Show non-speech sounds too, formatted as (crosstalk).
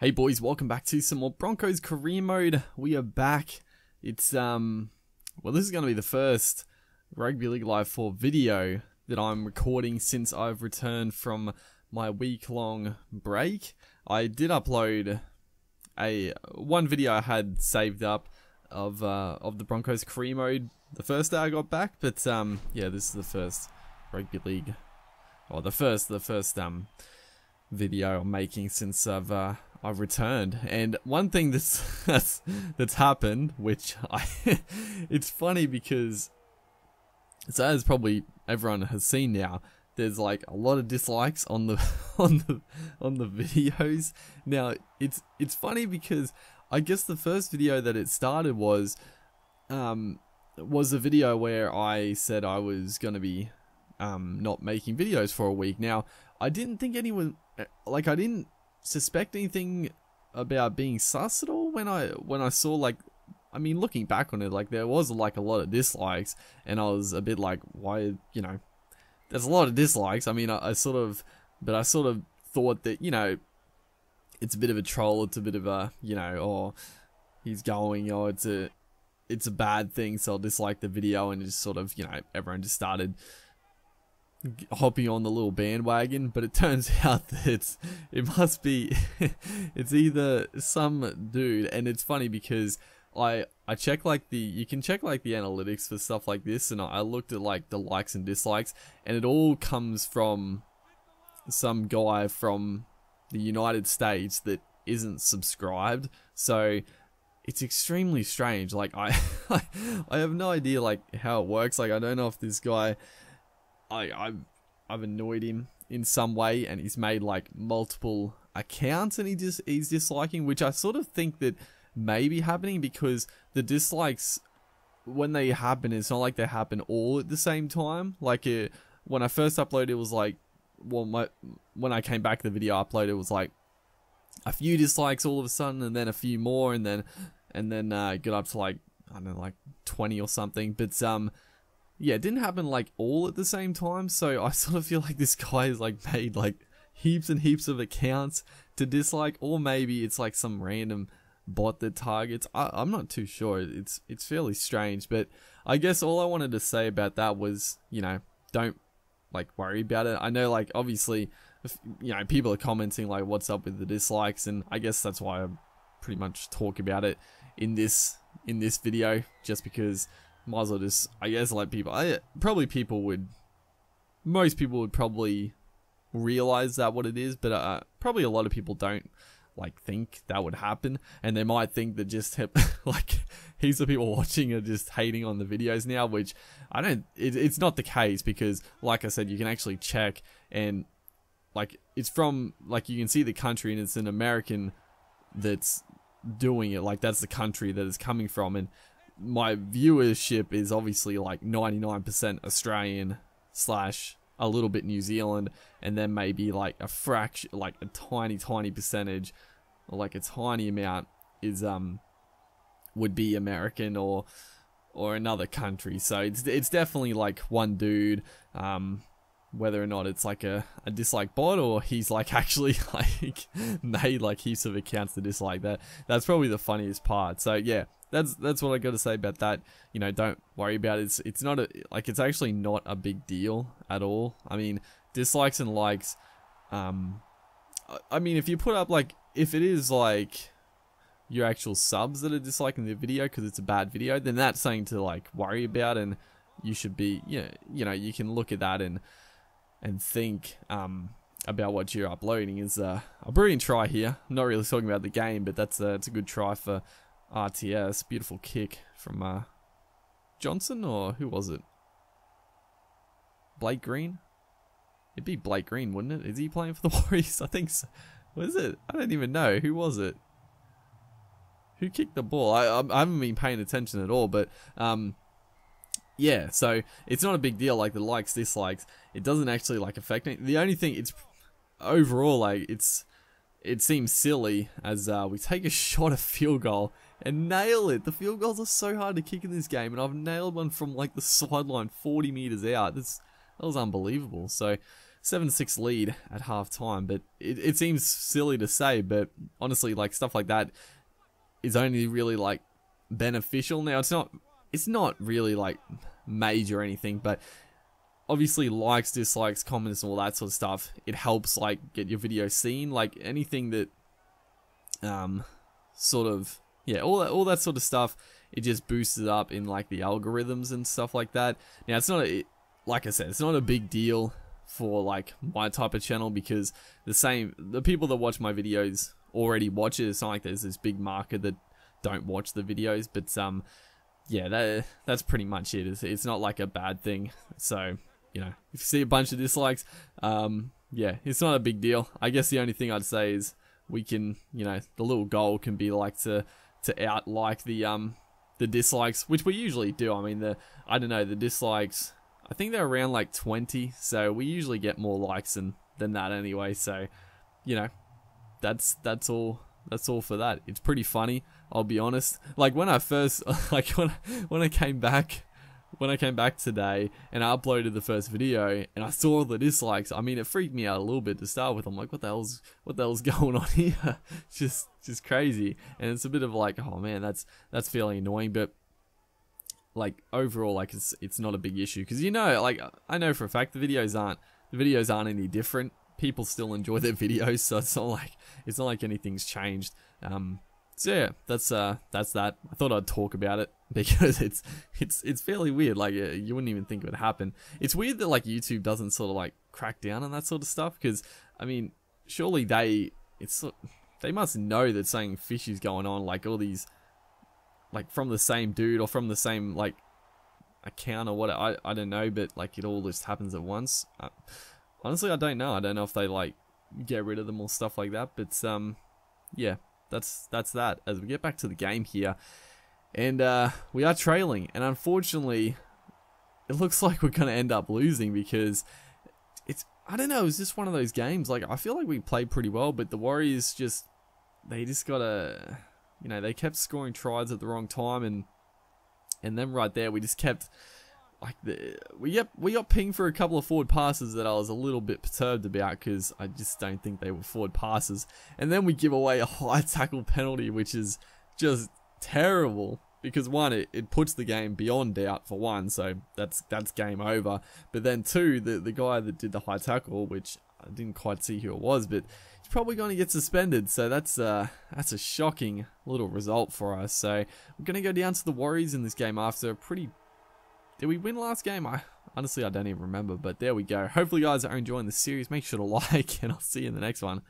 Hey boys, welcome back to some more Broncos career mode. We are back. It's um well this is gonna be the first Rugby League Live 4 video that I'm recording since I've returned from my week long break. I did upload a one video I had saved up of uh, of the Broncos career mode the first day I got back, but um yeah, this is the first Rugby League or the first the first um video I'm making since I've uh, I've returned. And one thing that's (laughs) that's, that's happened, which I (laughs) it's funny because so as probably everyone has seen now, there's like a lot of dislikes on the (laughs) on the on the videos. Now it's it's funny because I guess the first video that it started was um was a video where I said I was gonna be um not making videos for a week. Now I didn't think anyone like I didn't suspect anything about being sus at all when I when I saw like I mean looking back on it like there was like a lot of dislikes and I was a bit like why you know there's a lot of dislikes. I mean I, I sort of but I sort of thought that you know it's a bit of a troll it's a bit of a you know or he's going or it's a it's a bad thing so I'll dislike the video and just sort of you know everyone just started hopping on the little bandwagon, but it turns (laughs) out that it's it must be (laughs) it's either some dude, and it's funny because I I check like the you can check like the analytics for stuff like this, and I looked at like the likes and dislikes, and it all comes from some guy from the United States that isn't subscribed, so it's extremely strange. Like I (laughs) I have no idea like how it works. Like I don't know if this guy I I've I've annoyed him in some way, and he's made like multiple accounts, and he just he's disliking, which I sort of think that may be happening because the dislikes when they happen, it's not like they happen all at the same time. Like it, when I first uploaded, it was like well, my when I came back the video I uploaded, it was like a few dislikes all of a sudden, and then a few more, and then and then uh, got up to like I don't know, like twenty or something. But um, yeah, it didn't happen like all at the same time. So I (laughs) sort of feel like this guy has like made like heaps and heaps of accounts to dislike, or maybe it's like some random bot that targets. I, I'm not too sure. It's it's fairly strange, but I guess all I wanted to say about that was, you know, don't like worry about it. I know like obviously, if, you know, people are commenting like, "What's up with the dislikes?" and I guess that's why I pretty much talk about it in this in this video, just because might as well just, I guess, let people. I probably people would, most people would probably realize that what it is, but uh, probably a lot of people don't like think that would happen, and they might think that just (laughs) like heaps of people (laughs) watching are just hating on the videos now, which I don't. It, it's not the case because, like I said, you can actually check and like it's from like you can see the country and it's an American that's doing it like that's the country that it's coming from and my viewership is obviously like 99% Australian slash a little bit New Zealand, and then maybe like a fraction, like a tiny, tiny percentage, or like a tiny amount is um would be American or or another country. So it's it's definitely like one dude. Um, whether or not it's like a, a dislike bot or he's like (laughs) actually like made like heaps of accounts to dislike that. That's probably the funniest part. So yeah, that's that's what I got to say about that. You know, don't worry about it. It's it's not a like it's actually not a big deal at all. I mean, dislikes and likes. Um, I mean, if you put up like if it is like your actual subs that are disliking the video because it's a bad video, then that's something to like worry about, and you should be yeah you know you can look at that and and think um about what you're uploading is uh, a brilliant try here. I'm not really talking about the game, but that's a, it's a good try for RTS. Beautiful kick from uh, Johnson, or who was it? Blake Green? It'd be Blake Green, wouldn't it? Is he playing for the (laughs) Warriors? I think so. What is it? I don't even know. Who was it? Who kicked the ball? I, I, haven't been paying attention at all, but um, yeah. So it's not a big deal. Like the likes, dislikes, it doesn't actually like affect me. The only thing it's overall like it's it seems silly as uh, we take a shot at field goal and nail it. The field goals are so hard to kick in this game, and I've nailed one from like the sideline 40 meters out. That's that was unbelievable. So seven six lead at half time. But it, it seems silly to say, but honestly, like stuff like that is only really like beneficial. Now it's not it's not really like major or anything, but obviously likes, dislikes, comments, and all that sort of stuff. It helps like get your video seen. Like anything that um sort of yeah, all that all that sort of stuff. It just boosts it up in like the algorithms and stuff like that. Now it's not a, like I said, it's not a big deal for like my type of channel because the same the people that watch my videos already watch it. It's not like there's this big market that don't watch the videos, but um yeah, that that's pretty much it. It's, it's not like a bad thing. So, you know, if you see a bunch of dislikes, um yeah, it's not a big deal. I guess the only thing I'd say is we can, you know, the little goal can be like to to out like the um the dislikes, which we usually do. I mean, the I don't know the dislikes I think they're around like 20, so we usually get more likes than, than that anyway. So, you know, that's that's all that's all for that. It's pretty funny, I'll be honest. Like when I first (laughs) like when when I came back when I came back today and I uploaded the first video and I saw all the dislikes, I mean it freaked me out a little bit to start with. I'm like, what the hell's what the hell's (laughs) going on here? just just crazy. And it's a bit of like, oh man, that's that's fairly annoying, but like overall like it's it's not a big issue because you know like I know for a fact the videos aren't the videos aren't any different. People still enjoy their (laughs) videos, so it's not like it's not like anything's changed. Um, so yeah, that's uh that's that. I thought I'd talk about it because it's it's it's fairly weird. Like you wouldn't even think it would happen. It's weird that like YouTube doesn't sort of like crack down on that sort of stuff because I mean surely they it's they must know that something fishy is going on. Like all these like from the same dude or from the same like account or what I, I don't know but like it all just happens at once uh, honestly I don't know I don't know if they like get rid of them or stuff like that but um yeah that's that's that as we get back to the game here and uh we are trailing and unfortunately it looks (laughs) like we're gonna end up losing because it's I don't know it's just one of those games. Like I feel like we played pretty well but the Warriors just they just gotta you know, they kept scoring tries at the wrong time, and and then right there, we just kept like the we got we got pinged for a couple of forward passes that I was a little bit perturbed about because I just don't think they were forward passes, and then we give away a high (laughs) tackle penalty, which is just terrible because one it, it puts the game beyond doubt for one so that's that's game over but then two the the guy that did the high tackle which I didn't quite see who it was but he's probably going to get suspended. So that's uh, that's a shocking little result for us. So we're going to go down to the Warriors in this game after a pretty. Did we win last game? I honestly I don't even remember. But there we go. Hopefully, guys are enjoying the series. Make sure to (laughs) like, and I'll see you in the next one.